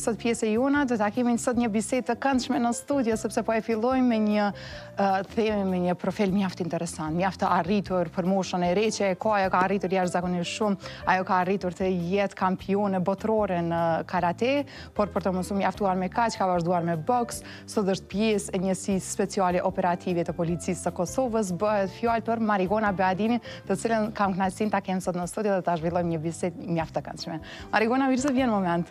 Sot pjesë e jona do ta kemi sot një bisedë të këndshme në studio sepse po e fillojmë me një themi me një profil mjaft interesant, mjaft të arritur për moshën e re që e ka, ajo ka arritur jashtëzakonisht shumë, ajo ka arritur të jetë kampione botërore në karate, por për të mos u mjaftuar me kaq ka vazhduar me boks, sot është pjesë e njësisë speciale operative të policisë së Kosovës, bëhet fjalë për Marigona Beadini, të cilën kam kënaqësinë ta kem sot në studio dhe ta zhvillojmë një bisedë mjaft të këndshme. Marigona mirë se vjen në Moment.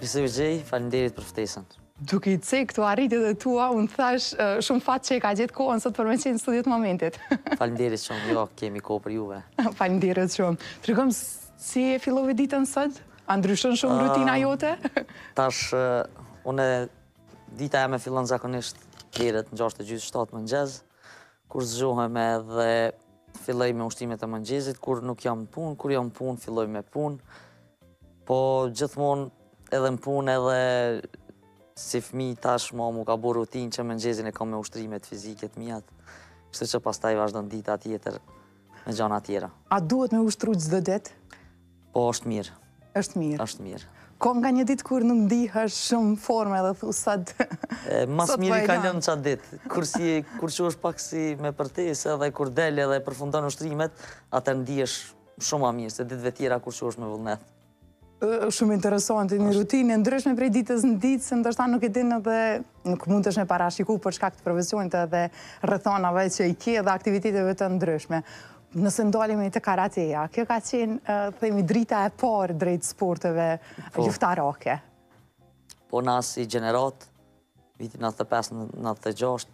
Mirë se u gjej, faleminderit për ftesën. Duke i cek këto arritjet e tua, unë thash shumë fat që e ka gjetë kohën sot për me qenë në studiot e Momentit. Faleminderit shumë, jo, kemi kohë për juve. Faleminderit shumë. Tregom si e fillove ditën sot? A ndryshon shumë rutina jote? Tash, unë dita ime fillon zakonisht herët në gjashtë e gjysë, shtatë në mëngjes, Kur zgjohem edhe filloj me ushtrimet e mëngjesit, kur nuk jam në punë, kur jam në punë filloj me punë. Po gjithmonë edhe në punë edhe si fëmi tashma m'u ka bo rutinë që mëngjesin e kam me ushtrimet fizike të miat, kështu që pastaj vazhdon dita tjetër me gjana tjera. A duhet me ushtru çdo ditë? Po, është mirë. Është mirë. Është mirë. Ko nga një ditë kur nuk ndihesh shumë në formë dhe thu sot... Ma s'miri kalon qatë ditë. Kur çohesh pak si me përtesë dhe kur del edhe përfundon ushtrimet, atëherë ndihesh shumë ma mirë, se ditëve tjera kur çohesh me vullnet. Shumë interesant, një rutinë, e ndryshme prej ditës në ditë, se ndoshta nuk e din edhe nuk mundesh me parashiku për shkak të profesionit dhe rrethanave që i ke dhe aktiviteteve të ndryshme. Nëse ndalemi te karateja, kjo ka qenë, themi, drita e parë drejt sporteve po. luftarake. Po në asi gjenerate, viti 95-96,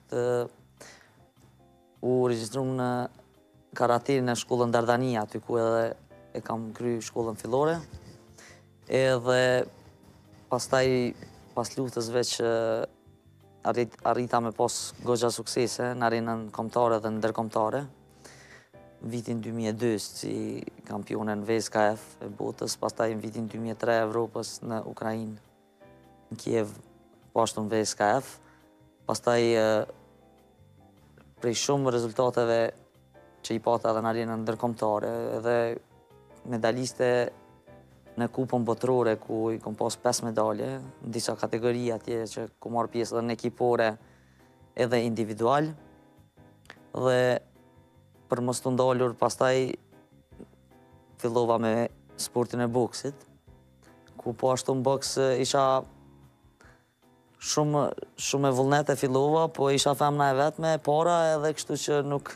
u regjistrum në karate në shkollën Dardania, aty ku edhe e kam kry shkollën fillore. Edhe pastaj, pas luftës veç, arrita me pas goxha suksese në arenën kombtare dhe ndërkombtare. vitin 2002 si kampione në VSKF e botës, pastaj në vitin 2003 e Evropës në Ukrainë, në Kiev, po ashtu në VSKF, pastaj prej shumë rezultateve që i pata edhe në arenën ndërkombtare, edhe medaliste në kupën botërore, ku i kom pas 5 medalje, në disa kategori atje që kom marrë pjesë edhe në ekipore, në edhe individual dhe për mos t'u ndalur pastaj fillova me sportin e boksit ku po ashtu në boks isha shumë shumë me vullnet e fillova, po isha femna e vetme e para edhe kështu që nuk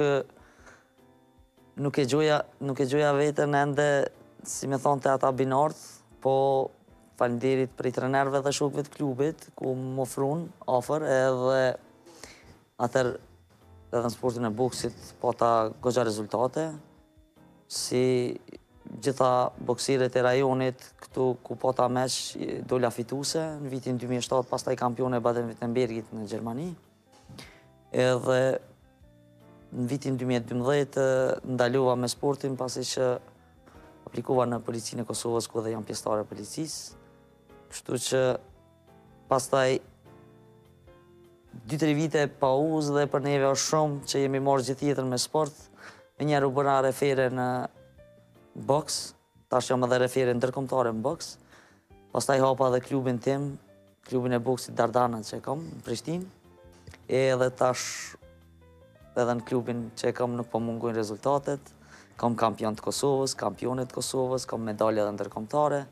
Nuk e gjoja, nuk e gjoja veten ende, si me thonë te ata binarët, po faleminderit prej trenerëve dhe shokëve të klubit, ku më ofrun, afër, edhe atëherë edhe në sportin e boksit, pata goxha rezultate, i gjitha bokseret e rajonit, këtu ku pata meç, dola fituse, në vitin 2007, pastaj kampione e Baden-Württembergit në Gjermani. Edhe në vitin 2012 ndalova me sportin pasi që aplikova në policinë e Kosovës ku edhe jam pjesëtare e policisë. Kështu që pastaj 2-3 vite pauzë dhe për neve është shumë që jemi marrë gjithë jetën me sport. Menjëherë u bëna refere në boks, Tash jam edhe refere ndërkombëtare në boks. Pastaj hapa edhe klubin tim, klubin e boksit Dardana që e kam në Prishtinë. E edhe tash edhe në klubin që e kam nuk po mungojnë rezultatet. Kam kampion të Kosovës, kampione të Kosovës, kam medalje edhe ndërkombëtare.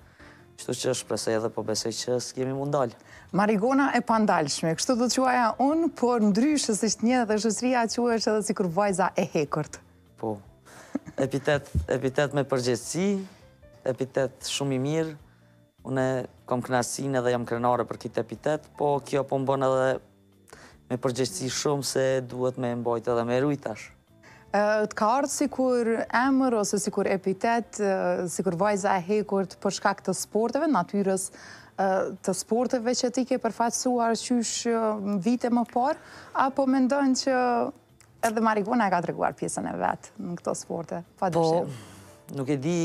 Kështu që shpresoj edhe po besoj që s'kemi me u ndalë. Marigona e pandalshme, kështu do të quaja unë, por ndryshe siç e njeh edhe shoqëria që është edhe sikur vajza e hekurt. Po, epitet, epitet me përgjegjësi, epitet shumë i mirë, une kom knaqësinë edhe jam krenare për kitë epitet, po kjo po më bon edhe me përgjegjësi shumë se duhet me e mbajt edhe me rujt tash. Të ka ardhë sikur emër, ose sikur epitet, sikur vajza e hekurt për shkak të sporteve, natyrës të sporteve që ti i ke përfaqësuar qysh vite më parë, apo mendon që Edhe Marigona e ka treguar pjesën e vet në këto sporte, pa dyshim. Po, nuk e di,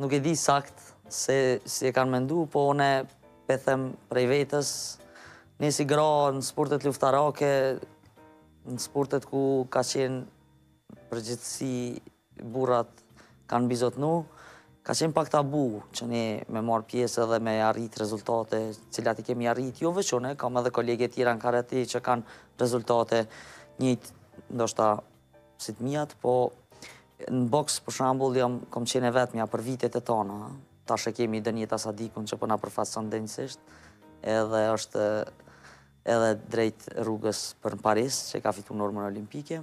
nuk e di sakt se si e kanë mendu, po unë po e them prej vetes, ne si gra në sportet luftarake, në sportet ku ka qenë në përgjithësi Burrat kanë mbizotnu, ka qenë pak tabu që ne me marrë pjesë dhe me arrit rezultate, të cilat i kemi arrit, jo veç une, kam edhe kolege tjera në karate që kanë rezultate njëjtë, ndoshta si të mijat, po në boks për shambull jam kom qenë e vetmja për vitet e tona, tash e kemi Donjeta Sadikun që po na përfaqëson denjësisht, edhe është edhe drejt rrugës për në Paris, që e ka fitu normën olimpike,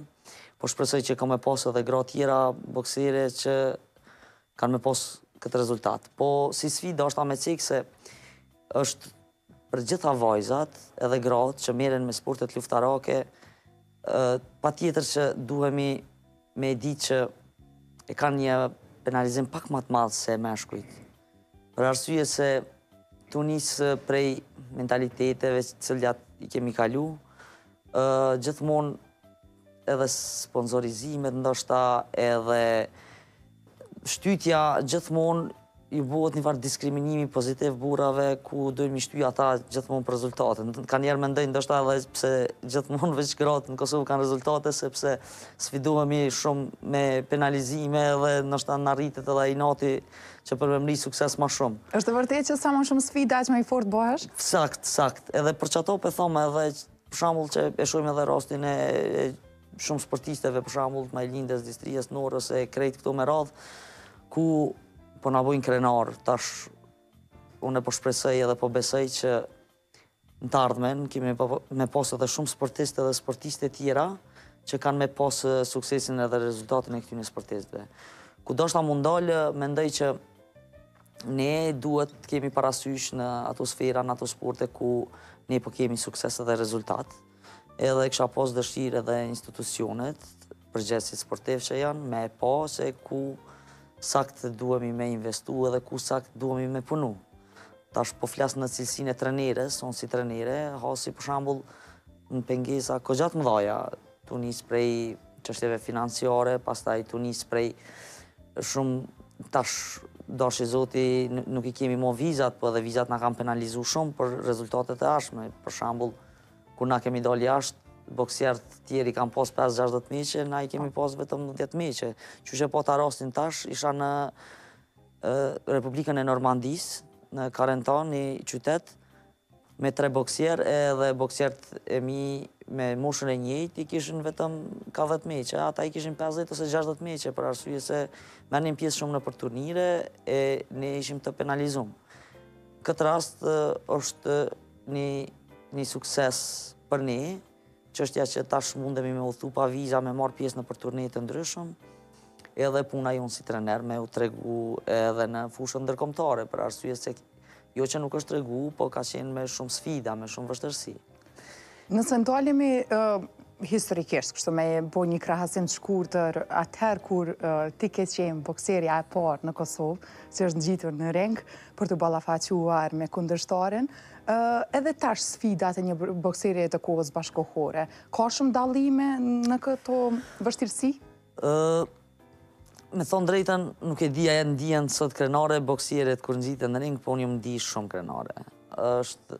po shpresoj që ka me pas edhe gra tjera boksere që kanë me pas këtë rezultat. Po si sfidë deshta me cek se është për gjitha vajzat edhe gratë që merren me sportet luftarake, patjetër që duhemi me e ditë që e kanë një penalizim pak ma të madh se meshkujt. Për arsye se tu nis prej mentaliteteve që cilat i kemi kalu, gjithmonë edhe sponsorizimet, ndoshta edhe shtytja gjithmonë ju bohet një farë diskriminimi pozitiv burrave ku dojnë me i shty ata gjithmonë për rezultate. Kanjëherë mendojnë ndoshta edhe pse gjithmonë veç gratë në Kosovë kanë rezultate sepse sfidohemi shumë me penalizime edhe ndoshta na rritet edhe inati që për me mrri sukses ma shumë. Është e vërtetë që sa ma shumë sfida, aq ma i fort bëhesh? Sakt, sakt. Edhe për qato po thom edhe, për shembull që e shohim edhe rastin e shumë sportisteve, për shembull, Majlindës, Distrias, Norës, e krejt këto me radhë, ku po na bojnë krenarë, tash unë po shpresoj edhe po besoj që Në të ardhmen, kemi me pas edhe shumë sportistë edhe sportiste tjera, që kanë me pas suksesin edhe rezultatin e këtyne sportisteve. Ku deshta me dalë, mendoj që ne duhet të kemi parasysh në ato sfera, në ato sporte ku ne po kemi sukses edhe rezultate. Edhe kisha pas dëshirë edhe institucionet, përgjegjësit sportivë që janë, me e pa se ku sakt duhemi me investu edhe ku sakt duhemi me punu. Tash po flas në cilësinë e treneres, unë si trenere, hasi për shembull në pengesa goxha të mëdhaja, tu nis prej çështjeve financiare, pastaj tu nis prej shumë tash dashtë zoti nuk i kemi mo vizat, po edhe vizat na kanë penalizu shumë për rezultatet e jashtme, për shembull Kur na kemi dalë jashtë, boksierët tjerë i kanë pas 50-60 meçe, na i kemi pas vetëm 10 meçe. Qe qe po ta rastin tash, isha në Republikën e Normandisë, në Karentan, një qytet, me tre boksierë, edhe boksierët e mi me moshën e njëjtë, i kishin vetëm ka 10 meçe, ata i kishin 50 ose 60 meçe, për arsye se merrnin pjesë shumë nëpër turnire, e ne ishim të penalizum. Në këtë rast është Një sukses për ne, çështja që tash mundemi me udhtu pa viza, me marrë pjesë nëpër turne të ndryshëm, edhe puna jonë si trener, me u tregu edhe në fushën ndërkombëtare, për arsye se jo që nuk është tregu, po ka qenë me shumë sfida, me shumë vështirësi. Nëse ndalemi historikisht, kështu me bo një krahasim të shkurtër, atëherë kur ti ke qenë boksierja e parë në Kosovë, që është ngjitur në ring, për t'u ballafaquar me kundërshtarin, ë edhe tash sfidat e një boksiereje të kohës bashkohore. Ka shumë dallime në këto vështirësi? Ë Me thonë të drejtën, nuk e di a ndihen sot krenare, boksieret kur ngjiten në ring, po unë jam ndi shumë krenare. është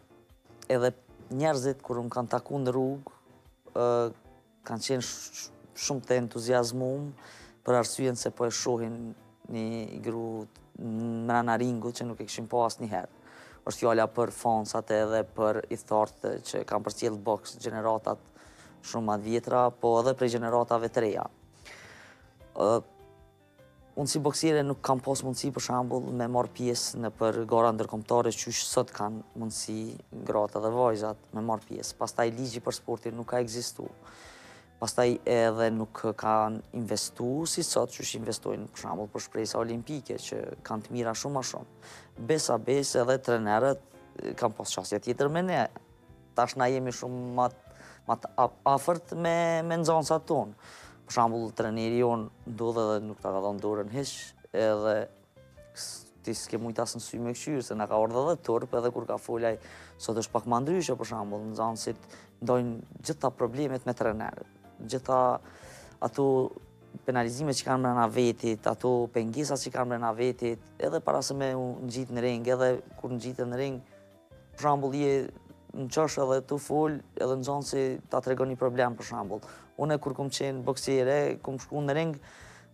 edhe njerëzit kur më kanë taku në rrugë, Kanë qenë shumë të entuziasmum për arsyen se po e shohin një gru mrena ringut që nuk e kishin pa asnjëherë. është fjalla për fansat edhe prej t'artë që kanë përcjellë boks generatat shumë ma t'vjetra, po edhe prej generatave të reja. Unë si boksiere nuk kam pas mundësi për shembull me marr pjesë nëpër gara ndërkombëtare qysh sot kanë mundësi gratë edhe vajzat me marr pjesë. Pastaj ligji për sportin nuk ka ekzistu. Pastaj edhe nuk kanë investu si sot qysh investojnë për shembull për shpresa olimpike që kanë të mira shumë ma shumë. Besa besë edhe trenerët kanë pas qasje tjetër me ne. Tash na jemi shumë ma ma të afërt me me nxënësat tanë. Për shembull, treneri jonë ndoshta edhe nuk ta ka dhanë dorën hiç, edhe ti s'ke mujt as në sy me këqyrë, se na ka ardhë edhe turp, edhe kur ka fol ai, sot është pak ma ndryshe, për shembull, nxanësit ndajnë t'gjitha problemet me trenerët, t'gjitha ato penalizime që kanë mrena vetes, ato pengesa që kanë mrena vetes, edhe para se me u ngjitë në ring, edhe kur ngjiten në ring, Për shembull, je në qosh edhe të fol, edhe nxanësi ta tregon një problem, për shembull. Une, kur kam qenë boksiere, kam shku në ring,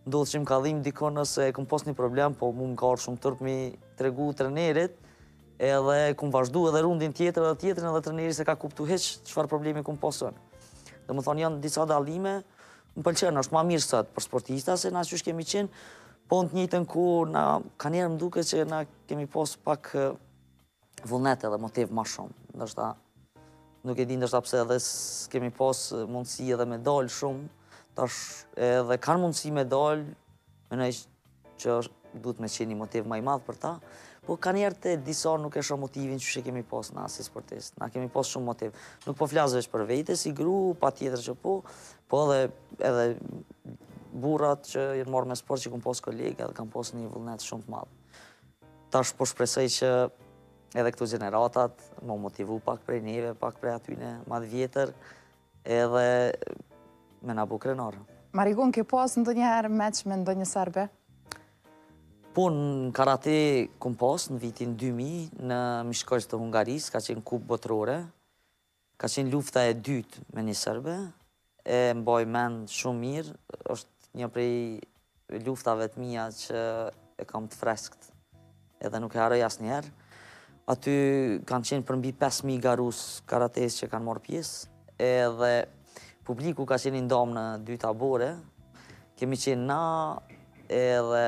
ndoshta më ka dhimb dikun ose e kam pas një problem, po mu më ka ardhë shumë turp me i tregu trenerit, edhe kam vazhdu edhe rundin tjetër edhe tjetër, edhe treneri s'e ka kuptu hiç çfarë problemi kam pas unë. Domethanë, janë disa dallime, më pëlqen, është ma mirë sot për sportista, se na qysh kemi qenë, po në të njëjtën kohë, kanjëherë më duket që na kemi pas pak vullnet edhe motiv ma shumë. Ndoshta, nuk e di ndoshta pse edhe s'kemi pas mundësi edhe me dalë shumë, tash edhe kanë mundësi me dalë, mendoj që duhet me qenë motiv ma i madhë për ta, po kanjëherë te disa nuk e shoh motivin qysh kemi pas na si sportistë, na kemi pas shumë motiv. Nuk po flas veç për vete, si gru, patjetër që po, po edhe, edhe burat që janë marrë me sport që kam pas kolegë edhe kanë pas një vullnet shumë të madh. Tash po shpresoj që edhe këto gjeneratat m'u motivu pak prej neve, pak prej atyne, ma t'vjetër, edhe me na bo krenarë. Marigonë, ke pas ndonjëherë meç me ndonjë serbe? Po, në karate kom pas në vitin 2000, në Mishkolc të Hungarisë, ka qenë kupë botërore, Ka qenë lufta e dytë me një serbe, e mbaj mend shumë mirë, është një prej luftave të mia që e kam të freskët, edhe nuk e harroj asnjëherë. Aty kanë qenë përmbi 5.000 garues t'karatesë që kanë marrë pjesë, edhe publiku ka qenë i ndamë në dy tabore, kemi qenë na edhe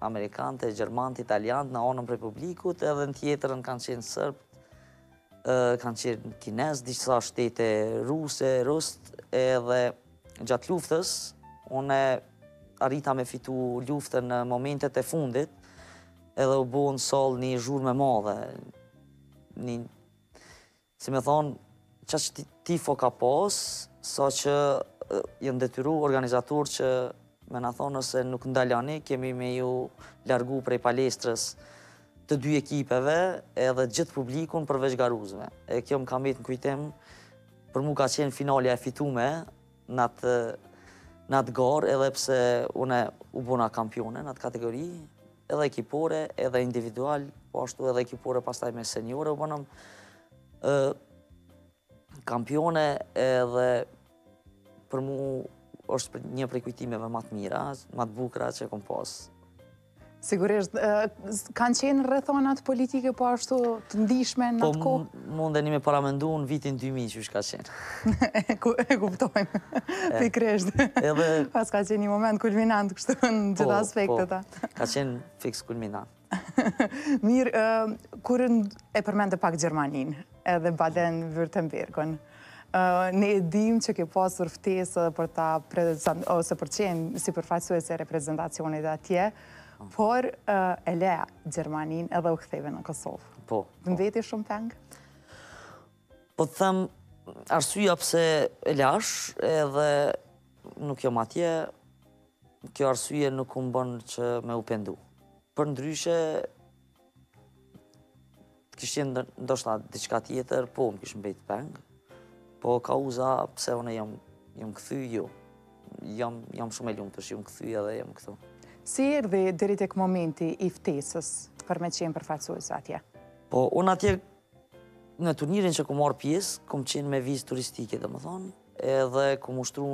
Amerikanët, Gjermanët, Italianët, në një anë prej publikut, edhe në tjetrën kanë qenë Serbët, Kanë qenë kinezë, disa shtete ruse, rusët, edhe gjatë luftës, une arrita me fitu luftën në momentet e fundit, edhe u bo në sallë një zhurmë e madhe. Një, si me thonë, çaq tifo ka pas, sa që janë detyru organizatorët që me na thonë nëse nuk ndaloni, kemi me ju largu prej palestrës, të dy ekipeve edhe gjithë publikun përveç garuesve. E kjo më ka mbet në kujtim, për mu ka qenë finalja e fitume në atë në atë garë, edhe pse une u bona kampione në atë kategori, edhe ekipore, edhe individual, po ashtu edhe ekipore pastaj me seniore u bonëm. Kampione edhe për mu është një prej kujtimeve ma të mira, ma të bukra që kom pas. Sigurisht, kanë qenë rrethonat politike po ashtu të ndjeshme në po atë kohë? Po mundeni me paramendu në vitin 2000 çka ka qenë. E kuptojmë, pikërisht. Pra ka qenë një moment kulminant kështu në gjitha po, po. aspektet. Ka qenë fiks kulminant. Mirë, kur e përmende pak Gjermaninë edhe Baden Württembergun, ne e dimë që ke pasur ftesë për ta prezent, ose për qenë si përfaqësuese e reprezentacionit atje, por e le Gjermaninë edhe u ktheve në Kosovë. Po. Të po. mbeti shumë peng? Po të them, arsyeja pse e lash edhe nuk jom atje, Kjo arsye nuk më bon që me u pendu. Përndryshe, t'kish qenë ndoshta diçka tjetër, po më kish mbet peng, po kauza pse unë jam, jam kthy, jo. Jam, jam shumë e lumtur që jam kthy edhe jam këtu. Si erdi deri tek momenti i ftesës për me qenë përfaqësuese atje? Po, unë atje në turnirin që kum marrë pjesë, kum qenë me vizë turistike, domethonë, Edhe kom ushtru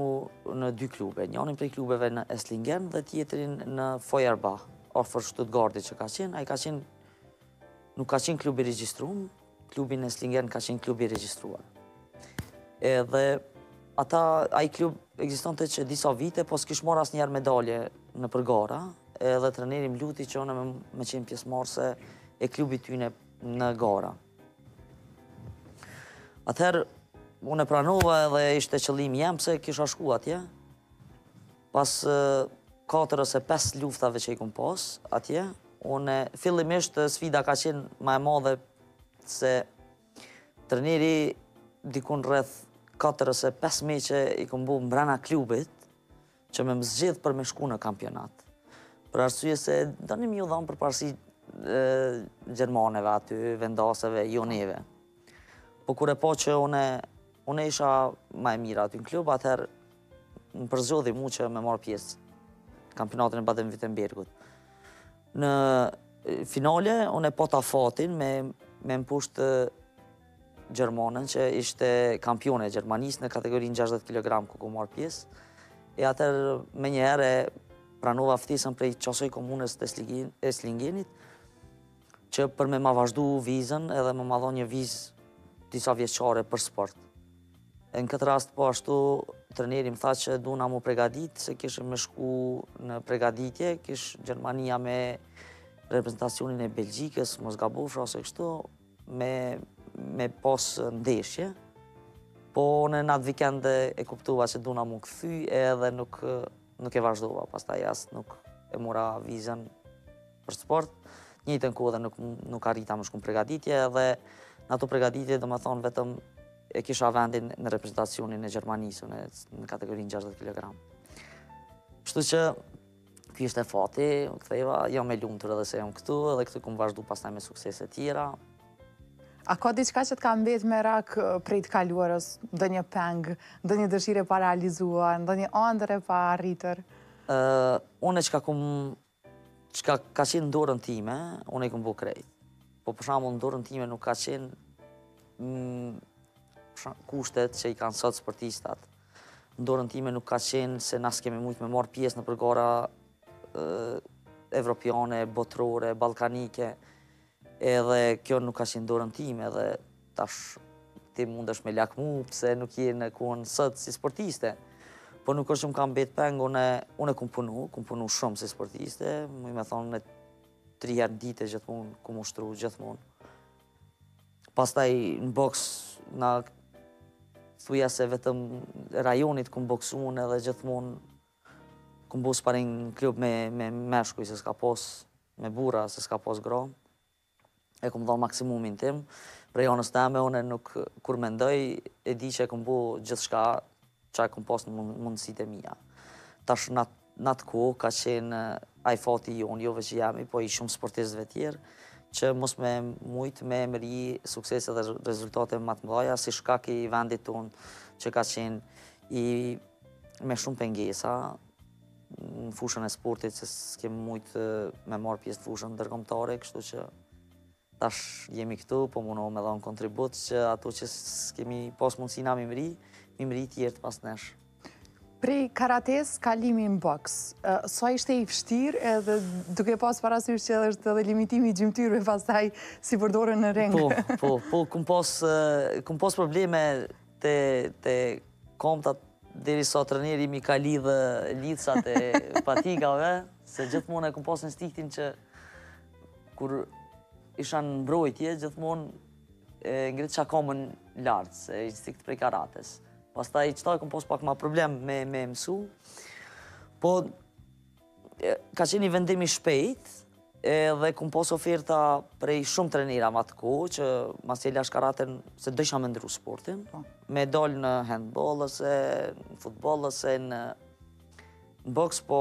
në dy klube, njënin prej klubeve në Eslingen dhe tjetërin në Fojerbah, afër Shtutgartit që ka qenë, ai ka qenë, nuk ka qenë klub i regjistrum, klubi në Eslingen ka qenë klub i regjistruar. Edhe ata, ai klub ekzistonte që disa vite, po s'kish morrë asnjëherë medalje nëpër gara, edhe treneri m'luti që unë me qenë pjesëmarrëse e klubit tyne në gara. Atëherë, unë e pranova edhe ishte qëllimi jem pse kisha shku atje. Pas 4 ose 5 luftave që i kum pas atje, unë fillimisht sfida ka qenë ma e madhe se treneri dikun rreth 4 ose 5 meçe i kum bo mbrenda klubit, Që me m'zgjedh për me shku në kampionat. Për arsye se dojshin me ju dhonë përparësi gjermaneve aty, vendaseve, jo neve. Po kur e pa që une, une isha ma e mira aty në klub, atëherë më përzgjodhi mu që me marrë pjesë n'kampionatin e Baden Württembergut. Në finale, une e pata fatin me, me mposht gjermanen që ishte kampione e Gjermanisë në kategorinë 60 kg ku kum marrë pjesë. E atëherë menjëherë e pranova ftesën prej qasaj komunës të Esslingenit që për me ma vazhdu vizën edhe me ma dhonë një vizë disa vjeçare për sport. E në këtë rast po ashtu treneri m'tha që duhna m'u pregatit se kishë me shku në pregatitje, kish Gjermania me reprezentacionin e Belgjikës, mos gabofsha ose kështu, me me pos ndeshje, po n'at vikend e kuptuva se duhna m'u kthy edhe nuk, nuk e vazhdova, pastaj as nuk e mura vizën për sport, t'njëjtën kohë edhe nuk, nuk arrita me shku n'pregatitje edhe në ato pregatitje domethonë vetëm e kisha vendin në reprezentacionin e Gjermanisë në, në kategorinë 60 kg. Kështu që Ky ishte fati, u ktheva, jam e lumtur edhe se jam këtu, edhe këtu kum vazhdu pastaj me suksese tjera. A ka diçka që të ka mbet merak prej të kaluarës, ndonjë peng, ndonjë dëshirë e parealizuar, ndonjë andërr e paarritur? Une çka kum, çka ka qenë n'dorën time, une i kum bo krejt. Po për shembull n'dorën time nuk ka qenë kushtet që i kanë sot sportistat. Në dorën time nuk ka qenë se na s'kemi mujtë me marrë pjesë nëpër gara evropiane, botërore, ballkanike, edhe kjo nuk ka qenë n'dorën time, edhe tash ti mundesh me lakmu, pse nuk je n'kon sot si sportiste. Po nuk është që më ka mbetë peng, unë, unë e kum punu, kum punu shumë si sportiste, muj me thonë tri herë në ditë gjithmonë, kum ushtru gjithmonë. Pastaj në boks pothuajse vetëm rajonit kum boksu unë edhe gjithmonë kum bo sparing në klub me, me meshkuj se s'ka pos me burra se s'ka pos gra e kum dhonë maksimumin tim prej anës teme unë nuk kur mendoj e di që e kum bo gjithçka Ça e kom pas në mundësitë e mia. Tash n'atë kohë ka qenë ai fati jonë, jo veç i jemi, po i shumë sportistëve tjerë, që mos me mujtë me mrri suksese dhe rezultate ma të mëdhaja, si shkak i vendit tonë që ka qenë i me shumë pengesa, në fushën e sportit, që s'kem mujtë me marrë pjesë në fushën ndërkombëtare, kështu që Tash jemi këtu, po munohum me dhon kontribut që ato që s'kemi pas mundësi na m'i mri, m'i mri tjerët pas nesh. Prej karates kalimi në boks, sa ishte i vështirë edhe duke pas parasysh që edhe është edhe limitimi i gjymtyrëve pastaj si përdoren në ring? Po, po, po, kom pas, kom pas probleme të, të komtat derisa trajneri m'i ka lidhë lidhësat e patikave, se gjithmonë e kom pas instinktin që Kur isha në mbrojtje, gjithmonë e ngritsha komën lart, se instinkt prej karates. Pastaj qeta e kom pas pak ma problem me, m'u mësu. Po, ka qenë ni vendim i shpejtë, edhe kom pas oferta prej shumë trajnerëve n'atë kohë, që masi e lash karaten, se desha me ndru sportin, po. me dal në hendboll, ose në futbol, ose në boks, po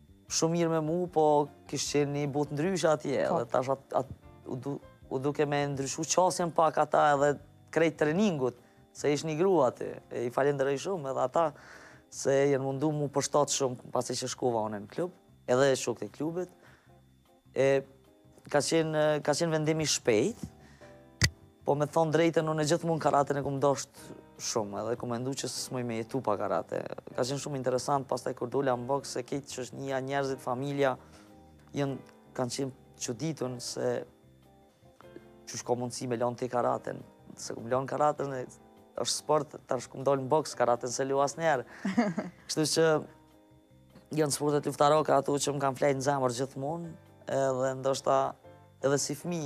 Shumë mirë me mu, po kish qenë një botë ndryshe atje, po. dhe tash atje u duke me ndryshu qasjen pak ata edhe krejt treningut, se ish një gru aty, e i falënderoj shumë edhe ata, se janë mundu mu përshtat shumë, pasi që shkova unë në klub, edhe shokët e klubit, E, ka qenë, ka qenë vendim i shpejtë, po me thonë të drejtën, unë gjithmonë karaten e kom dasht shumë, edhe kom mendu që s'muj me jetu pa karate. Ka qenë shumë interesant, pastaj kur dola në boks, se krejt shoqnia njerëzit, familja, janë, kanë qenë çuditën se qysh ka mundësi me lon ti karaten, s'e kom lon karaten, është sport, tash kom dal në boks, karaten s'e lo asnjëherë. Kështu që, Janë sportet luftarake ato që më kanë flejt në zemër gjithmonë, edhe ndoshta edhe si fmi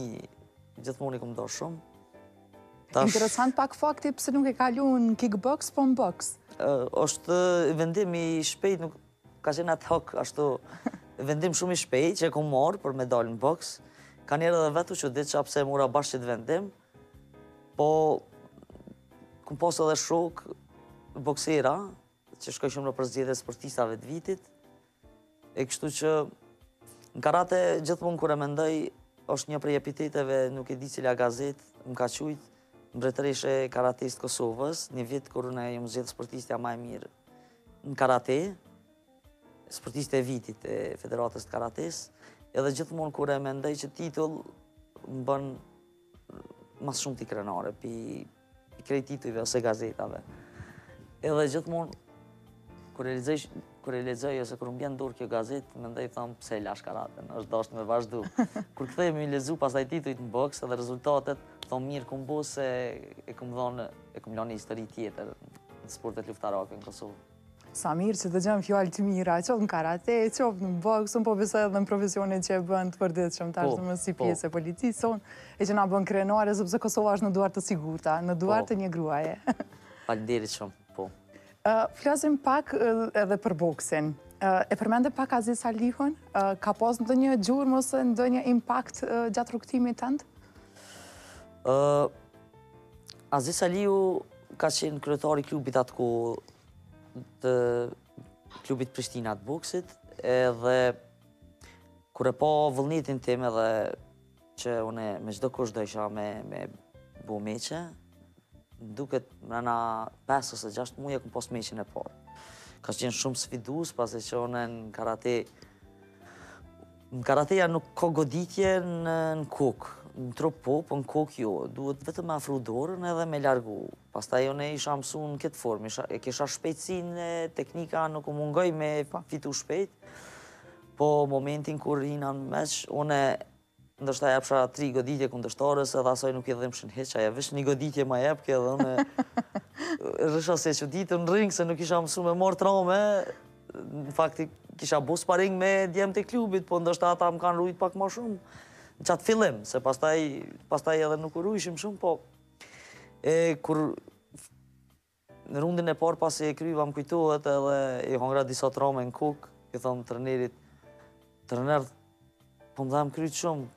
gjithmonë i kom dasht shumë. Interesant pak fakti pse nuk ke kalu në kickbox, po në boks. Osht vendim i shpejtë, nuk ka qenë ad hoc, ashtu vendim shumë i shpejtë që e kom marrë për me dal në boks. Kanjëherë edhe vetë u çudit që pse e mora bash qat vendim, po kom pas edhe shokë boksera, Që shkoj shumë në përzgjedhje të sportistave të vitit. E kështu që në karate gjithmonë kur e mendoj është një prej epiteteve, nuk e di cila gazetë, më ka qujt mbretëreshë e karates të Kosovës, një vit kur unë jam zgjedh sportistja ma e mirë në karate, sportiste e vitit e Federatës të Karates, edhe gjithmonë kur e mendoj qaj titull më bën ma së shumti krenare, pi i krejt titujve ose gazetave. Edhe gjithmonë, kur e lexoj, kur e lexoj ose kur më vjen n'dorë kjo gazetë, mendoj thom pse e lash karaten, është dasht me vazhdu. kur kthehna me i lexu pastaj titujt në boks edhe rezultatet, thom mirë kom bo se e kom dhon e kom lon një histori tjetër në sportet luftarake në Kosovë. Sa mirë që dëgjojmë fjalë të mira, qoftë në karate, qoftë në boks, unë po besoj edhe në profesionin që e bën të përditshëm tashmë si po. pjesë e policisë sonë, që na bën krenare sepse Kosova është në duar të sigurta, në po. duar të një gruaje. Faleminderit shumë, po. Flasim pak edhe për boksin. E përmende pak Aziz Salihun, ka pas ndonjë gjurmë ose ndonjë impakt gjatë rrugëtimit tënd? Aziz Salihu ka qenë kryetar i klubit atë kohë të klubit Prishtina të boksit edhe kur e pa vullnetin tim edhe që une me çdo kusht dojsha me, me bo meçe duket mrena 5 ose 6 muje kam pas meçin e parë ka qenë shumë sfidues pasi që une në karate Karateja nuk ka goditje në kokë, në trup po, po në kokë jo. Duhet vetëm me afru dorën edhe me largu. Pastaj une isha mësu në këtë formë, e kisha shpejtësin e teknika edhe munojsha me fitu shpejt. Po momentin kur hina në meç, une ndoshta ia jepsha tri goditje kundërshtares edhe asaj nuk i dhimshin hiç, ajo veç një goditje ma jepke, edhe une isha si qëdi në ring se nuk isha mësu me marë trauma, Në fakt, kisha bo sparing me djemë të klubit, po ndoshta ata më kanë rujtë pak ma shumë. Në qatë fillim, se pastaj edhe nuk u rujshim shumë, po... E, kur... Në rundin e parë pasi e kryva më kujtohet edhe i hongra disa grushta në kokë, i thom trenerit, trener, Po më dhemb kryt shumë,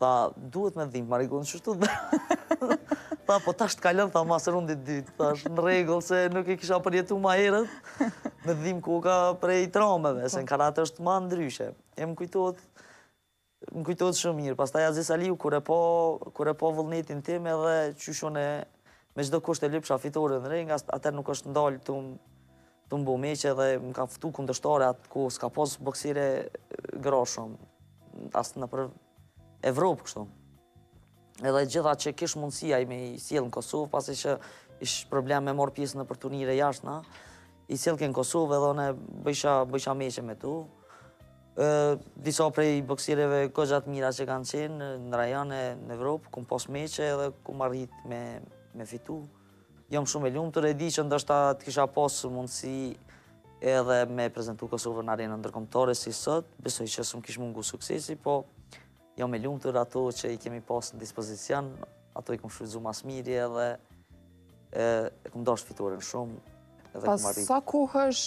tha, duhet me dhimë, Marigonë, qështu dhe? Tha, po tash të kalon, tha, mas rundit dytë, tha, është në rregull, se nuk e kisha përjetu ma herët, me dhimë koka prej traumave, se në karate është ma ndryshe. E më kujtohet, më kujtohet shumë mirë, pastaj Aziz Salihu, kur e pa, kur e pa vullnetin tim edhe qysh une me çdo kusht e lypsha fitoren në ring, atëherë nuk është ndalë tu, Tu m'bo meçe dhe më ka ftu kundërshtare, atë kohë s'ka pas boksiere gra shumë. As nëpër Evropë kështu. Edhe gjithë ato që kish mundësi ai me i sjell në Kosovë, pasi që ish problem me marrë pjesë nëpër turnire jashtë, na i sjellke në Kosovë edhe une bojsha, bojsha meçe me to. Disa prej boksiereve goxha t'mira që kanë qenë në rajon e në Evropë, kam pas meçe edhe kam arrit me, me fitu. Jam shumë e lumtur, e di që ndoshta të kisha pas mundësi edhe me prezentu Kosovën në arenën ndërkombëtare si sot, besoj që s'm kish mungu suksesi, po jam e lumtur ato që i kemi pas në dispozicion, ato i kam shfrytzu ma s'miri edhe e kam dash fitoren shumë, Pas sa kohësh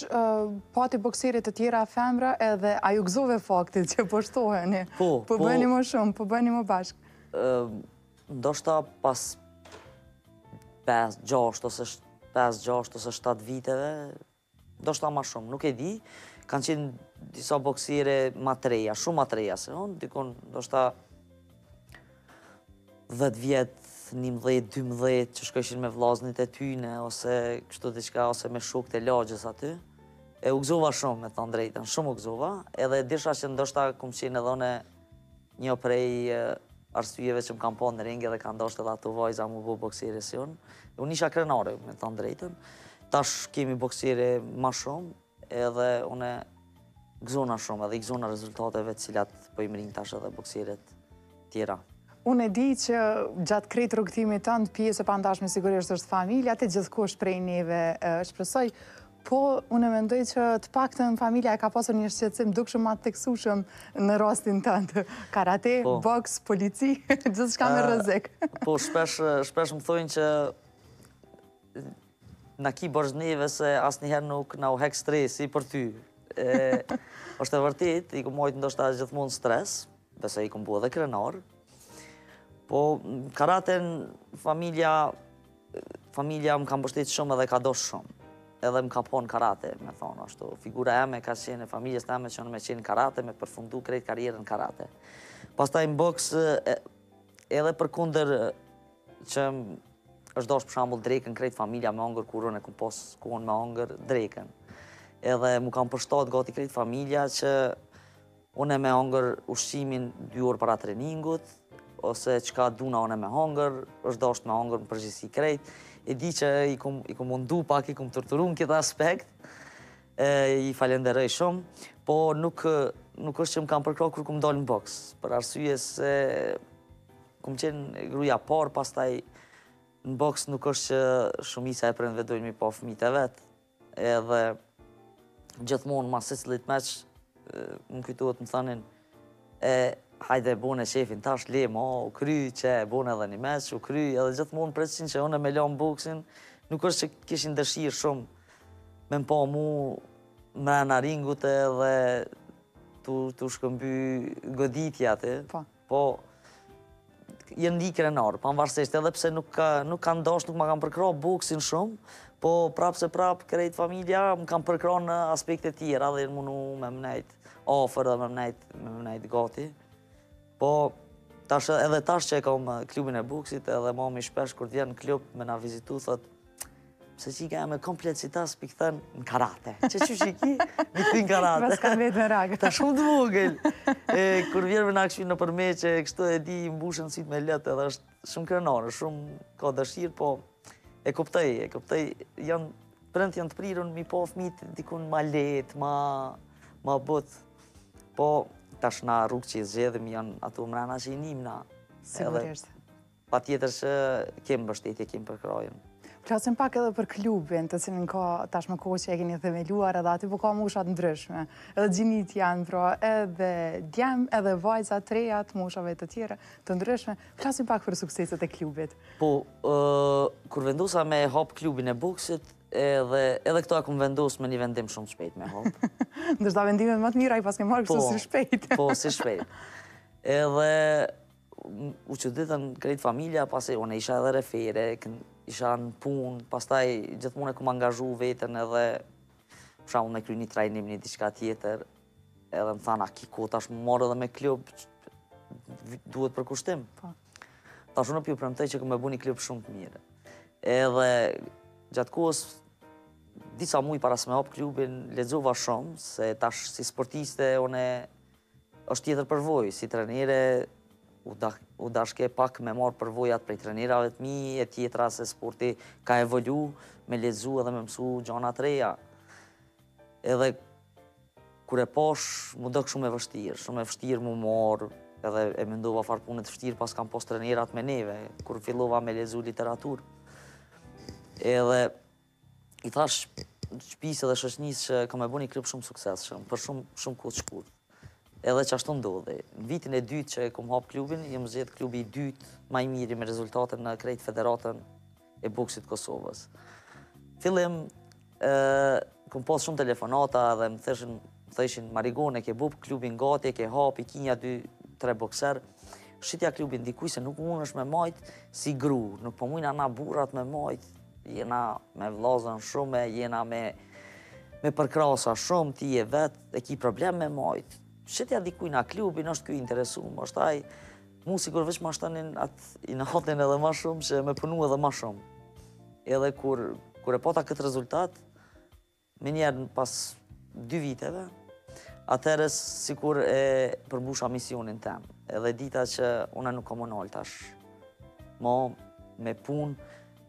pati boksiere të tjera femra edhe a ju gëzove faktit që po shtoheni? Po, po. Po bëheni më shumë, po bëheni më bashkë? Ndoshta pas 5, 6 ose 5, 6 ose 7 viteve, ndoshta ma shumë, nuk e di, kanë qenë disa boksiere ma t'reja, shumë ma t'reja se unë, dikun ndoshta 10 vjet, 11, 12, që shkojshin me vllaznit e tyne, ose kështu diçka, ose me shokët e lagjës aty, e u gëzova shumë, me thanë drejtën, shumë u gëzova, edhe disha që ndoshta kum qenë edhe unë, Njo prej arsyeve që më kanë pa në ring dhe kanë dashtë edhe ato vajza m'u bo boksiere si unë. Unë isha krenare, me thanë drejtën. Tash kemi boksiere ma shumë edhe unë gëzona shumë edhe i gëzona rezultateve t'cilat po i mërrijnë tash edhe boksieret tjera. Unë e di që gjatë krejt rrugëtimit tand pjesë e pandashme sigurisht është familja, te gjithkush prej neve shpresoj, Po, unë mendoj që të paktën familja e ka pasur një shqetësim dukshëm ma të theksueshëm në rastin tand. Karate, po. boks, polici, gjithçka me rrezik. Po, shpesh shpesh më thojnë që na ki borxh neve se asnjëherë nuk na u hek stresi për ty. Është e vërtetë, i kum majtë ndoshta gjithmonë n'stres, besa i kum bo edhe krenarë. Po, karaten, familja, Familja më ka mbështetë shumë edhe ka dashtë shumë. Edhe më ka pa në karate, me thanë ashtu. Figura eme ka qenë, familjes teme që me qenë karate, me përfundu krejt karierën karate. Pastaj n'boks edhe përkundër që është dashtë për shambull drekën krejt familja me hangër, kur unë e kum pasë kohën me hangër drekën. Edhe m'u ka përshtat gati krejt familja që Unë me hongër ushqimin dy orë para treningut, ose qka duna unë me hongër, është dashtë me hongër në përgjithësi krejt. E di që i kum, i kum mundu pak, i kum torturu në këtë aspekt, e, i falenderoj shumë, po nuk, nuk është që më kanë përkrah kur kum dalë në boks, për arsye se kum qenë gruja e parë, pastaj në boks nuk është që shumisa e prindve dojnë me i pa fëmijët e vet, Edhe gjithmonë mas secilit meç më kujtohet më thonin e hajde e bone qejfin tash leje ma u kry qe e bone edhe një meç u kry edhe gjithmonë pritsin që unë me lanë boksin nuk është që kishin dëshirë shumë me më pa mu mrena ringut edhe tu shkëmby goditje aty. Po. Po, janë ndi krenarë, pamvarësisht, edhe pse nuk kanë dashtë, nuk ma kanë përkrah boksin shumë, po prap se prap, krejt familja, më kanë përkrah në aspektet tjera, dhe janë munu me më nejtë afër dhe me më nejtë gati. Po, edhe tash që e kam klubin e boksit, edhe mami shpesh, kur të vjen në klub, me na vizitu, thotë, Pse që i ka me kompleksitas për këtën në karate. Që që që i ki, në këtën karate. Pas ka vetë në rakë. Ta shumë të vogël. Kur vjen me në akshin në përme që e kështu e di i mbushën si të me lëtë edhe është shumë krenarë, shumë ka dëshirë, po e kuptoj, e kuptoj. Janë, prindt janë të prirun, mi pa fmitë dikun ma letë, ma, ma butë. Po, tash na rrugë që i zgjedhëm janë ato mrena që i nin na. Sigurisht. Patjetër që kemi mbështetje, kemi përkrahjen. Flasim pak edhe për klubin, të cilin ka tashmë kohë që e keni themeluar edhe aty, po ka mosha të ndryshme. Edhe gjinitë janë, pra, edhe djem, edhe vajza, të reja, të moshave të tjere, të ndryshme. Flasim pak për sukseset e klubit. Po, kur vendusa me hap klubin e boksit, edhe, edhe këtë e kom vendos me një vendim shumë shpejt me hap. Ndërsa vendimet më të mira i paske marrë kështu po, si shpejt. po, si shpejt. Edhe U çuditën krejt familja, pasi unë isha edhe refere, isha në punë, pastaj gjithmonë e kom angazhu vetën edhe për shembull me kry një trajnim një diçka tjetër, edhe më thanë, ki kohë tash m'u marrë edhe me klub, duhet përkushtim. Po. Tash unë po ju premtoj që kom me bo një klub shumë të mirë. Edhe gjatë kohës, disa muj para se me hapë klubin, lexova shumë, se tash si sportiste, unë Është tjetër përvojë, si trajnere u dashke pak me marrë përvojat prej trajnerave të mi, e tjetra se sporti ka evolu, me lexu edhe me mësu gjana të reja. Edhe kur e pashë, m'u dok shumë e vështirë, shumë e vështirë m'u marrë, edhe e mendova çfarë pune të vështirë, paskan pas trenerat me neve, kur fillova me lexu literaturë. Edhe I thash shpisë dhe shoqnisë që kam me bo një klub shumë të suksesshëm, për shumë, shumë kohë të shkurt. Edhe që ashtu ndodhi. Në vitin e dytë që e kom hap klubin, jem zgjedh klubi i dytë, ma i miri me rezultate në krejt federatën e boksit të Kosovës. Fillim, kom pas shumë telefonata dhe më thoshin, më thoshin, Marigone, e ke bo klubin gati, ke hapë, i ki nja dy, tre bokserë, shitja klubin dikuj se nuk munesh me majtë si gru, nuk po mujna na burrat me majtë, Jena me vllazni shumë, jena me me përkrahsa shumë, ti je vetë, e ki problem me majtë. Shitja dikujna klubin, është ky i interesum, është aj, mu sikur veç ma shtonin atë inatin edhe ma shumë, që me punu edhe ma shumë. Edhe kur, kur e pata këtë rezultat, Menjëherë pas dy viteve, atëherë sikur e përmbusha misionin tem. E dita që unë nuk kam m'u nal tash mo me punu,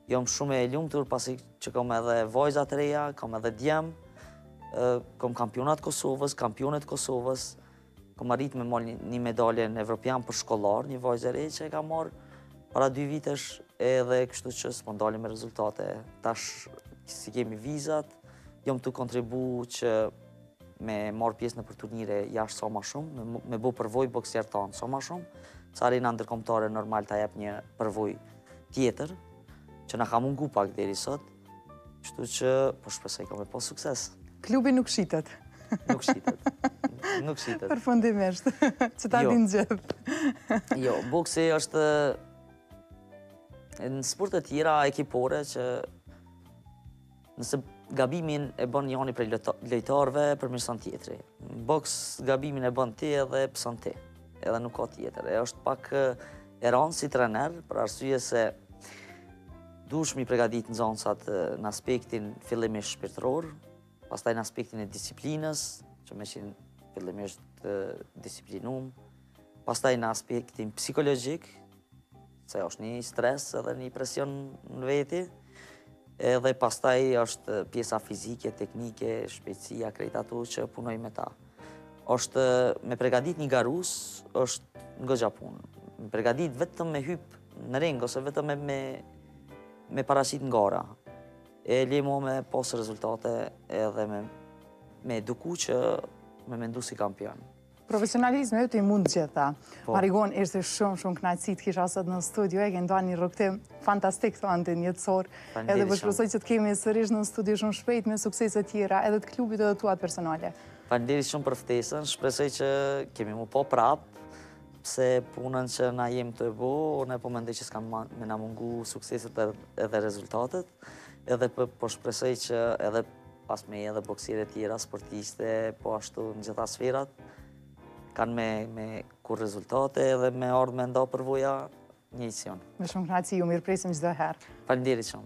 jam shumë e lumtur pasi që kam edhe vajza të reja, kam edhe djem, kam kampiona të Kosovës, kampione të Kosovës, Kam arritë me marrë një medalje në Evropian për shkollarë, një vajzë e re që e ka marrë para dy vitesh edhe kështu që s'po ndalemi me rezultate. Tash si kemi vizat, jom tu kontribu që me marrë pjesë nëpër turnire jashtë sa ma shumë, me bo përvojë boksierët tanë sa ma shumë, sa arena ndërkombtare normal ta jep një përvojë tjetër, që na ka mungu pak deri sot, Kështu që, po shpresoj ka me pas sukses. Klubi nuk shitet. Nuk shitet. Nuk shitet. Përfundimisht, që ta jo. dinë gjithë. Jo, boksi s'është si sportet tjera ekipore që nëse gabimin e bën njëri prej lojtarëve përmirëson tjetri. Në boks gabimin e bën ti edhe pëson ti. Edhe nuk ka tjetër. E është pak e rëndë si trener për arsye se Duhesh mi pregadit nxënësat në aspektin fillimisht shpirtëror, pastaj në aspektin e disiplinës, që me qenë fillimisht të disiplinum, pastaj në aspektin psikologjik, se është një stres edhe një presion në veti, edhe pastaj është pjesa fizike, teknike, shpejtësia, krejt ato që punoj me ta. Është me pregadit një garues, është goxha punë. Me pregadit vetëm me hyp në ring, ose vetëm me me paraqit në gara. E le mo me pas rezultate edhe me me eduku që me mendu si kampion. Profesionalizmi i mund të gjitha. Po. Marigonë, ishte shumë, shumë knaqësi të kisha sot në studio, e ke nda një rrugëtim fantastik, tandin jetësor, Edhe po shpresoj që të kemi sërish në studio shumë shpejt me suksese tjera, edhe të klubit edhe tuat personale. Faleminderit shumë për ftesën, shpresoj që kemi mu pa prap, sepse punën që na jem tu e bo, unë po mendoj që s'kanë me na mungu sukseset edhe rezultatet, edhe po, po shpresoj që edhe pas meje edhe boksiere tjera, sportiste, po ashtu në gjitha sferat, kanë me, me Korr rezultate edhe me ardhë me nda përvoja në emision. Me shumë knaqsi ju mirëpresim çdo herë. Faleminderit shumë.